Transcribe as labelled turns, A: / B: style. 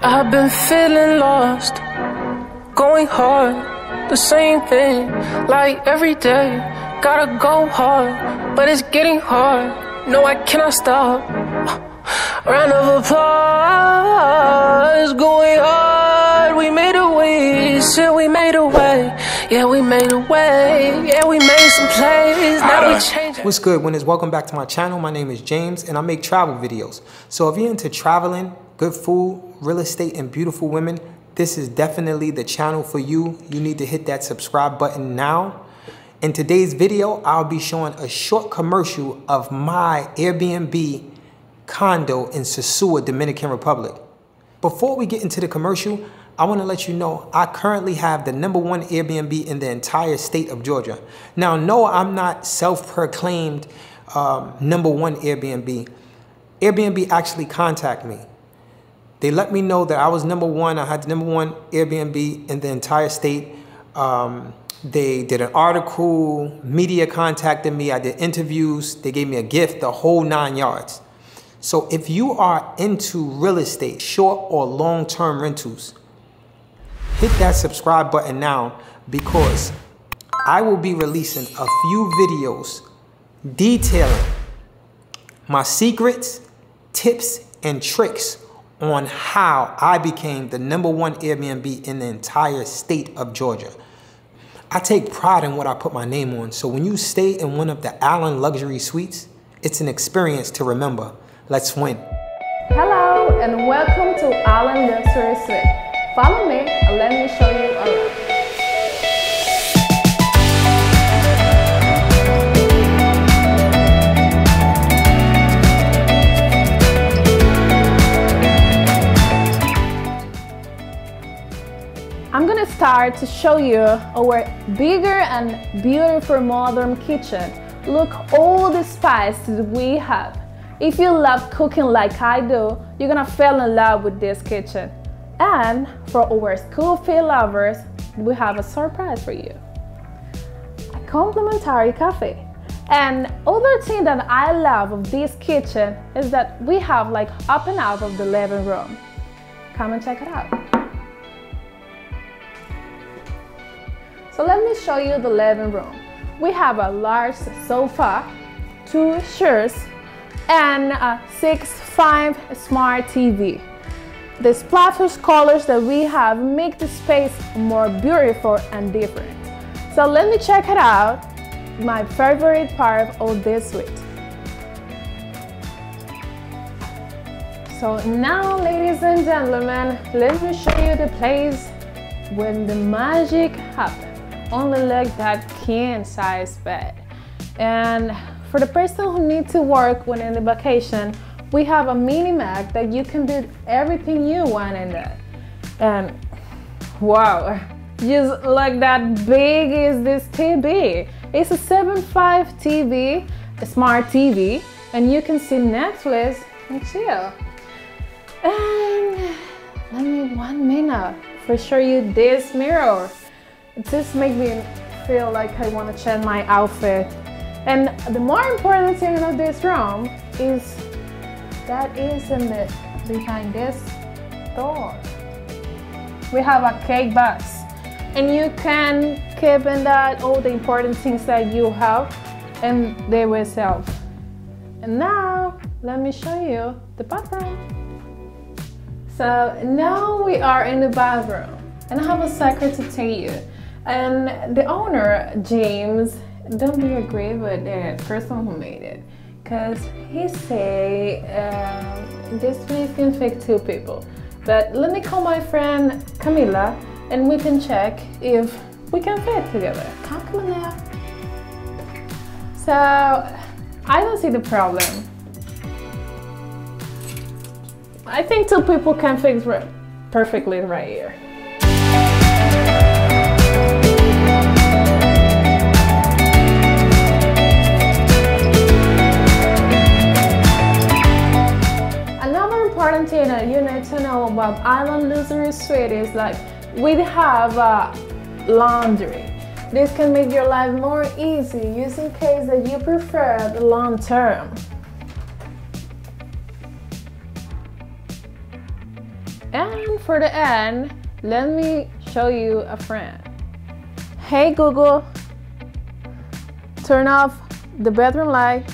A: I've been feeling lost, going hard, the same thing, like every day. Gotta go hard, but it's getting hard. No, I cannot stop. Round of applause, going hard. We made a way, said we made a way. Yeah, we made a way. Yeah, we made some plays. Now we change.
B: What's good, winners? Welcome back to my channel. My name is James and I make travel videos. So if you're into traveling, good food, real estate, and beautiful women, this is definitely the channel for you. You need to hit that subscribe button now. In today's video, I'll be showing a short commercial of my Airbnb condo in Sosua, Dominican Republic. Before we get into the commercial, I want to let you know I currently have the number one Airbnb in the entire state of Georgia. Now, no, I'm not self-proclaimed um, number one Airbnb. Airbnb actually contacted me. They let me know that I was number one. I had the number one Airbnb in the entire state. Um, they did an article, media contacted me, I did interviews, they gave me a gift, the whole nine yards. So if you are into real estate, short or long-term rentals, hit that subscribe button now because I will be releasing a few videos detailing my secrets, tips, and tricks on how I became the number one Airbnb in the entire state of Georgia. I take pride in what I put my name on, so when you stay in one of the Allen Luxury Suites, it's an experience to remember. Let's win.
C: Hello and welcome to Allen Luxury Suite. Follow me and let me show you around. I'm gonna start to show you our bigger and beautiful modern kitchen. Look all the spices we have. If you love cooking like I do, you're gonna fall in love with this kitchen. And for our school lovers, we have a surprise for you. A complimentary cafe. And other thing that I love of this kitchen is that we have like up and out of the living room. Come and check it out. So let me show you the living room. We have a large sofa, two chairs, and a 6.5 smart TV. The splash colors that we have make the space more beautiful and different. So let me check it out, my favorite part of this suite. So now, ladies and gentlemen, let me show you the place when the magic happens only like that king size bed. And for the person who needs to work when in the vacation, we have a mini Mac that you can do everything you want in that. And wow, just like that big is this TV. It's a 7.5 TV, a smart TV, and you can see Netflix and chill. And let me one minute for show you this mirror. This makes me feel like I want to change my outfit. And the more important thing of this room is that is in the behind this door. We have a cake box and you can keep in that all the important things that you have and they will sell. And now let me show you the bathroom. So now we are in the bathroom and I have a secret to tell you. And the owner, James, don't be agree with the person who made it. Cause he say um, this place can fit two people. But let me call my friend Camila and we can check if we can fit together. Come Camila. So I don't see the problem. I think two people can fit perfectly right here. About Luxury Suite is like we have a laundry. This can make your life more easy just in case that you prefer the long term. And for the end, let me show you a friend. Hey Google, turn off the bedroom light